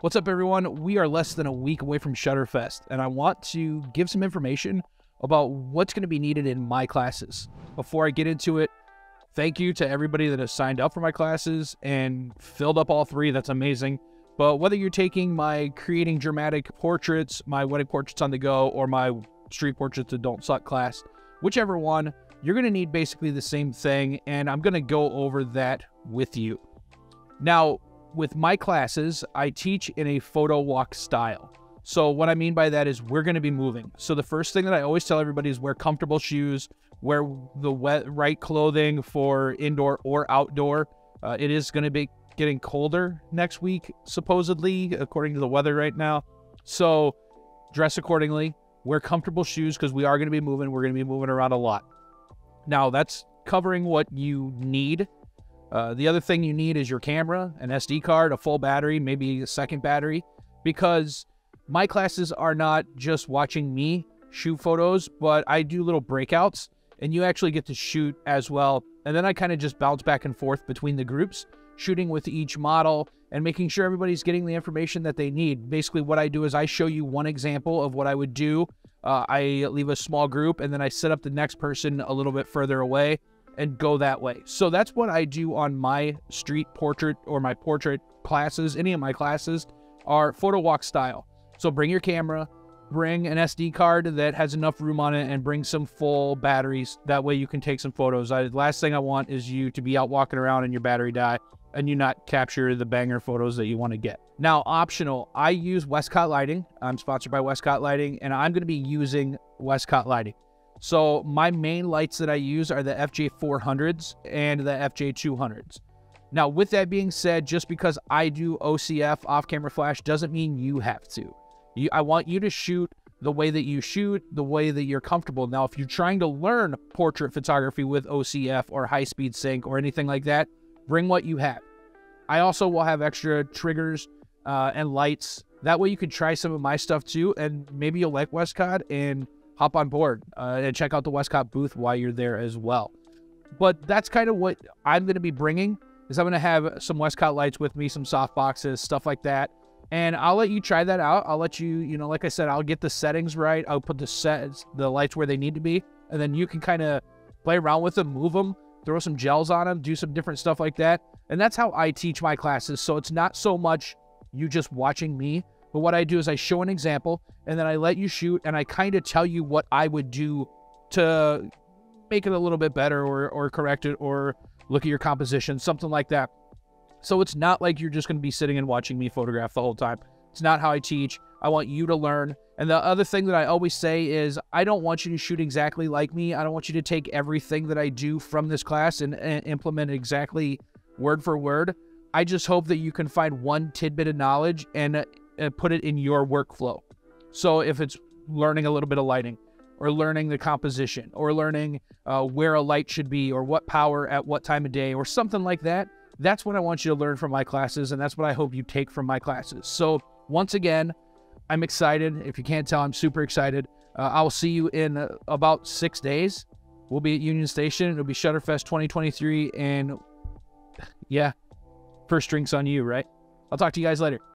What's up, everyone? We are less than a week away from Shutterfest, and I want to give some information about what's going to be needed in my classes. Before I get into it, thank you to everybody that has signed up for my classes and filled up all three. That's amazing. But whether you're taking my creating dramatic portraits, my wedding portraits on the go, or my street portraits that don't suck class, whichever one, you're going to need basically the same thing, and I'm going to go over that with you. Now, with my classes, I teach in a photo walk style. So what I mean by that is we're going to be moving. So the first thing that I always tell everybody is wear comfortable shoes, wear the wet, right clothing for indoor or outdoor. Uh, it is going to be getting colder next week, supposedly, according to the weather right now. So dress accordingly. Wear comfortable shoes because we are going to be moving. We're going to be moving around a lot. Now, that's covering what you need uh, the other thing you need is your camera, an SD card, a full battery, maybe a second battery, because my classes are not just watching me shoot photos, but I do little breakouts and you actually get to shoot as well. And then I kind of just bounce back and forth between the groups, shooting with each model and making sure everybody's getting the information that they need. Basically, what I do is I show you one example of what I would do. Uh, I leave a small group and then I set up the next person a little bit further away and go that way. So that's what I do on my street portrait or my portrait classes. Any of my classes are photo walk style. So bring your camera, bring an SD card that has enough room on it, and bring some full batteries. That way you can take some photos. I, last thing I want is you to be out walking around and your battery die and you not capture the banger photos that you want to get. Now, optional, I use Westcott Lighting. I'm sponsored by Westcott Lighting, and I'm going to be using Westcott Lighting. So my main lights that I use are the FJ400s and the FJ200s. Now, with that being said, just because I do OCF off-camera flash doesn't mean you have to. You, I want you to shoot the way that you shoot, the way that you're comfortable. Now, if you're trying to learn portrait photography with OCF or high-speed sync or anything like that, bring what you have. I also will have extra triggers uh, and lights. That way you can try some of my stuff too, and maybe you'll like Westcott and hop on board uh, and check out the Westcott booth while you're there as well. But that's kind of what I'm going to be bringing is I'm going to have some Westcott lights with me, some soft boxes, stuff like that. And I'll let you try that out. I'll let you, you know, like I said, I'll get the settings right. I'll put the sets, the lights where they need to be, and then you can kind of play around with them, move them, throw some gels on them, do some different stuff like that. And that's how I teach my classes. So it's not so much you just watching me, but what I do is I show an example and then I let you shoot and I kind of tell you what I would do to make it a little bit better or, or correct it or look at your composition, something like that. So it's not like you're just going to be sitting and watching me photograph the whole time. It's not how I teach. I want you to learn. And the other thing that I always say is I don't want you to shoot exactly like me. I don't want you to take everything that I do from this class and, and implement exactly word for word. I just hope that you can find one tidbit of knowledge and uh, put it in your workflow. So if it's learning a little bit of lighting, or learning the composition, or learning uh, where a light should be, or what power at what time of day, or something like that, that's what I want you to learn from my classes, and that's what I hope you take from my classes. So once again, I'm excited. If you can't tell, I'm super excited. Uh, I'll see you in uh, about six days. We'll be at Union Station. It'll be Shutterfest 2023, and yeah, first drinks on you, right? I'll talk to you guys later.